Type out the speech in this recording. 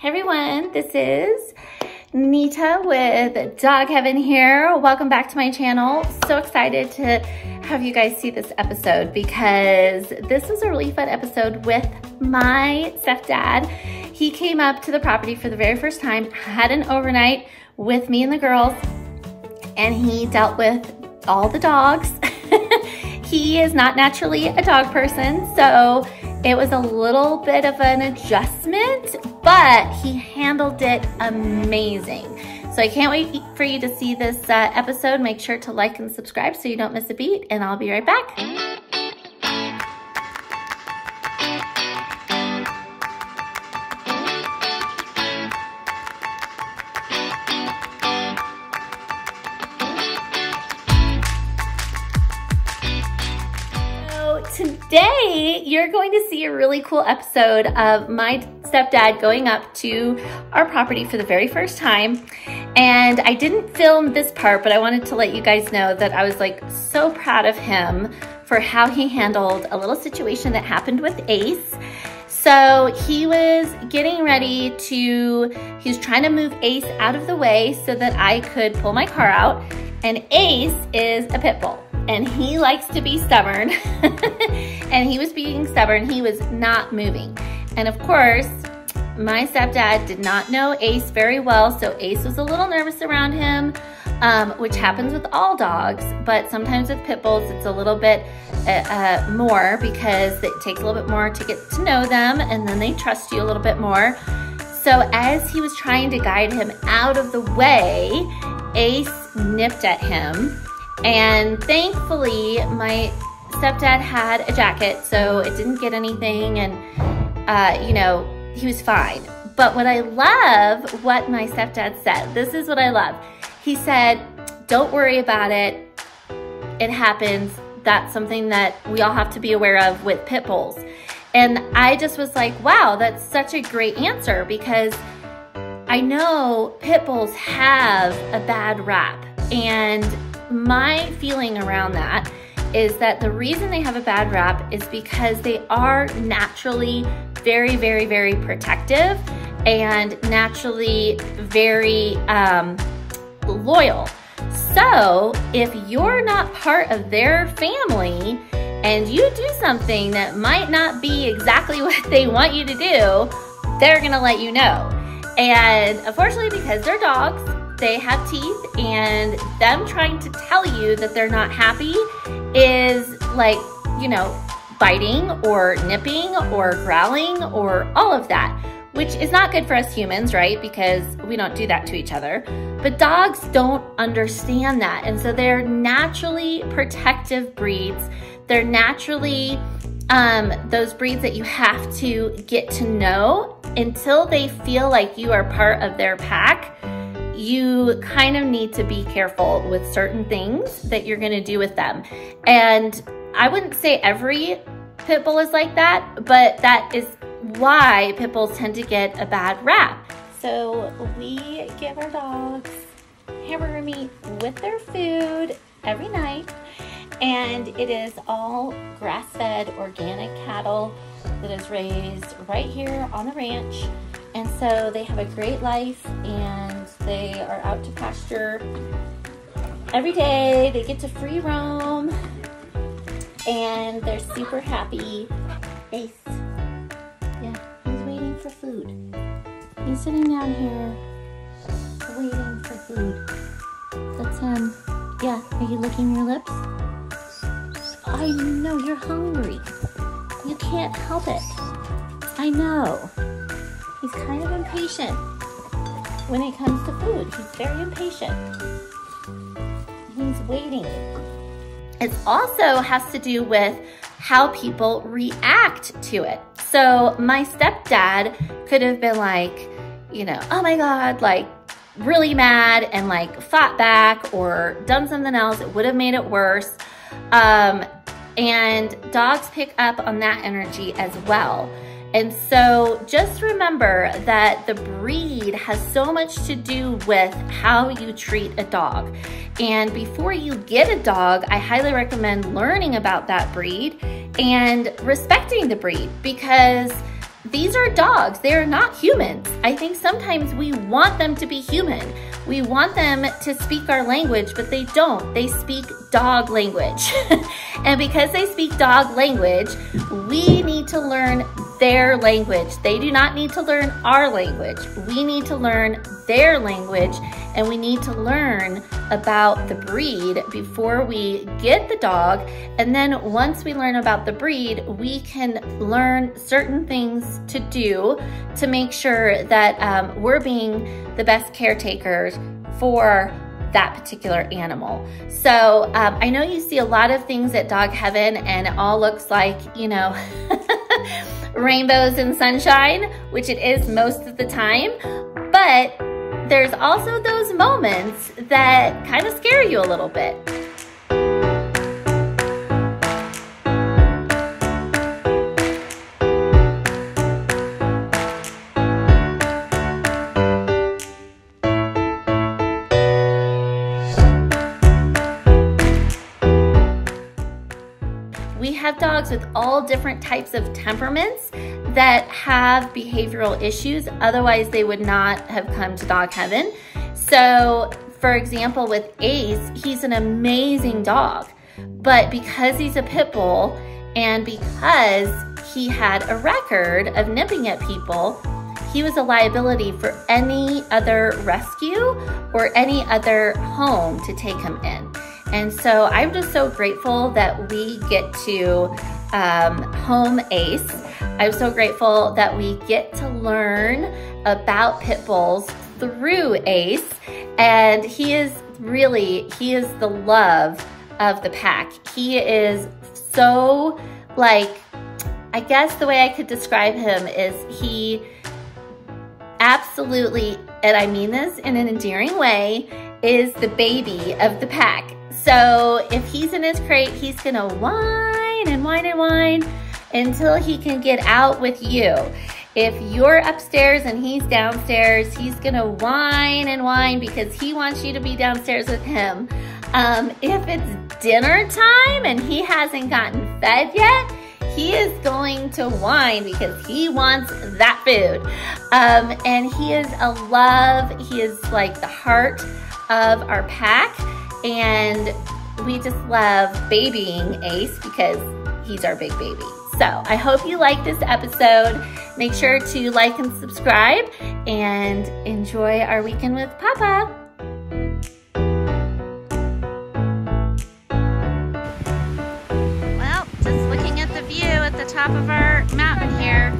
Hey everyone, this is Nita with Dog Heaven here. Welcome back to my channel. So excited to have you guys see this episode because this was a really fun episode with my stepdad. He came up to the property for the very first time, had an overnight with me and the girls, and he dealt with all the dogs. he is not naturally a dog person, so it was a little bit of an adjustment, but he handled it amazing. So I can't wait for you to see this uh, episode. Make sure to like and subscribe so you don't miss a beat, and I'll be right back. Today you're going to see a really cool episode of my stepdad going up to our property for the very first time. And I didn't film this part, but I wanted to let you guys know that I was like so proud of him for how he handled a little situation that happened with Ace. So he was getting ready to, he was trying to move Ace out of the way so that I could pull my car out. And Ace is a pit bull and he likes to be stubborn. and he was being stubborn. He was not moving. And of course, my stepdad did not know Ace very well, so Ace was a little nervous around him, um, which happens with all dogs, but sometimes with pit bulls, it's a little bit uh, uh, more because it takes a little bit more to get to know them, and then they trust you a little bit more. So as he was trying to guide him out of the way, Ace nipped at him and thankfully, my stepdad had a jacket, so it didn't get anything, and, uh, you know, he was fine. But what I love, what my stepdad said, this is what I love. He said, don't worry about it. It happens. That's something that we all have to be aware of with pit bulls. And I just was like, wow, that's such a great answer because I know pit bulls have a bad rap. And my feeling around that is that the reason they have a bad rap is because they are naturally very, very, very protective and naturally very um, loyal. So if you're not part of their family and you do something that might not be exactly what they want you to do, they're gonna let you know. And unfortunately, because they're dogs, they have teeth and them trying to tell you that they're not happy is like, you know, biting or nipping or growling or all of that, which is not good for us humans, right? Because we don't do that to each other. But dogs don't understand that. And so they're naturally protective breeds. They're naturally um, those breeds that you have to get to know until they feel like you are part of their pack you kind of need to be careful with certain things that you're gonna do with them. And I wouldn't say every pit bull is like that, but that is why pit bulls tend to get a bad rap. So we give our dogs hamburger meat with their food every night. And it is all grass-fed organic cattle that is raised right here on the ranch. And so they have a great life and they are out to pasture every day. They get to free roam and they're super happy. Ace, yeah, he's waiting for food. He's sitting down here waiting for food. That's him. Yeah, are you licking your lips? I know you're hungry. You can't help it. I know. He's kind of impatient when it comes to food. He's very impatient. He's waiting. It also has to do with how people react to it. So my stepdad could have been like, you know, oh my God, like really mad and like fought back or done something else. It would have made it worse. Um, and dogs pick up on that energy as well. And so just remember that the breed has so much to do with how you treat a dog. And before you get a dog, I highly recommend learning about that breed and respecting the breed because these are dogs. They are not humans. I think sometimes we want them to be human. We want them to speak our language, but they don't. They speak dog language. and because they speak dog language, we need to learn their language. They do not need to learn our language. We need to learn their language and we need to learn about the breed before we get the dog. And then once we learn about the breed, we can learn certain things to do to make sure that um, we're being the best caretakers for that particular animal. So um, I know you see a lot of things at Dog Heaven and it all looks like, you know, rainbows and sunshine, which it is most of the time. But there's also those moments that kind of scare you a little bit. Have dogs with all different types of temperaments that have behavioral issues. Otherwise, they would not have come to dog heaven. So, for example, with Ace, he's an amazing dog. But because he's a pit bull and because he had a record of nipping at people, he was a liability for any other rescue or any other home to take him in. And so I'm just so grateful that we get to um, home Ace. I'm so grateful that we get to learn about pit bulls through Ace. And he is really, he is the love of the pack. He is so like, I guess the way I could describe him is he absolutely, and I mean this in an endearing way, is the baby of the pack. So if he's in his crate, he's gonna whine and whine and whine until he can get out with you. If you're upstairs and he's downstairs, he's gonna whine and whine because he wants you to be downstairs with him. Um, if it's dinner time and he hasn't gotten fed yet, he is going to whine because he wants that food. Um, and he is a love, he is like the heart of our pack. And we just love babying Ace because he's our big baby. So I hope you like this episode. Make sure to like and subscribe and enjoy our weekend with Papa. Well, just looking at the view at the top of our mountain here.